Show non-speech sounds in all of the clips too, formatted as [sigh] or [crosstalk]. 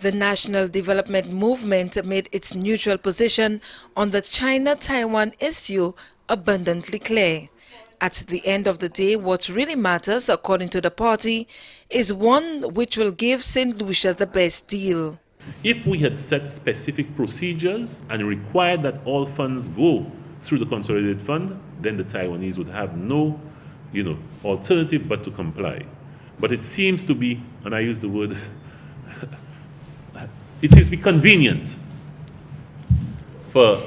The National Development Movement made its neutral position on the China-Taiwan issue abundantly clear. At the end of the day, what really matters, according to the party, is one which will give St. Lucia the best deal. If we had set specific procedures and required that all funds go through the consolidated fund, then the Taiwanese would have no, you know, alternative but to comply. But it seems to be, and I use the word, [laughs] it seems to be convenient for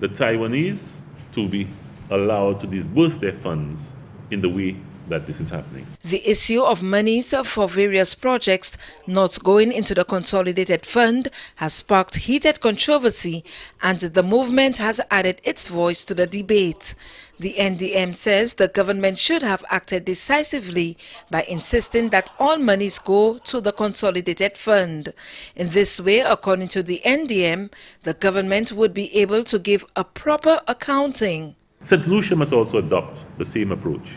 the Taiwanese to be allowed to disburse their funds in the way that this is happening. The issue of monies for various projects not going into the consolidated fund has sparked heated controversy and the movement has added its voice to the debate. The NDM says the government should have acted decisively by insisting that all monies go to the consolidated fund. In this way, according to the NDM, the government would be able to give a proper accounting. St. Lucia must also adopt the same approach.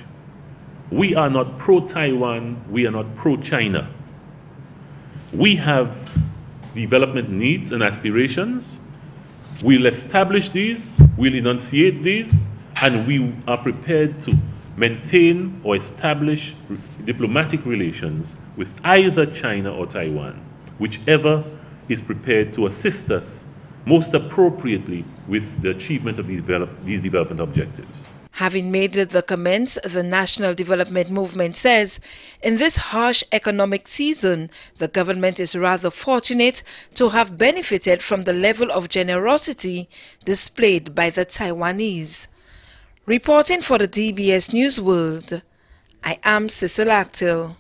We are not pro Taiwan, we are not pro China. We have development needs and aspirations. We'll establish these, we'll enunciate these, and we are prepared to maintain or establish diplomatic relations with either China or Taiwan, whichever is prepared to assist us most appropriately with the achievement of these, develop, these development objectives. Having made the comments, the National Development Movement says, in this harsh economic season, the government is rather fortunate to have benefited from the level of generosity displayed by the Taiwanese. Reporting for the DBS News World, I am Cecil Actil.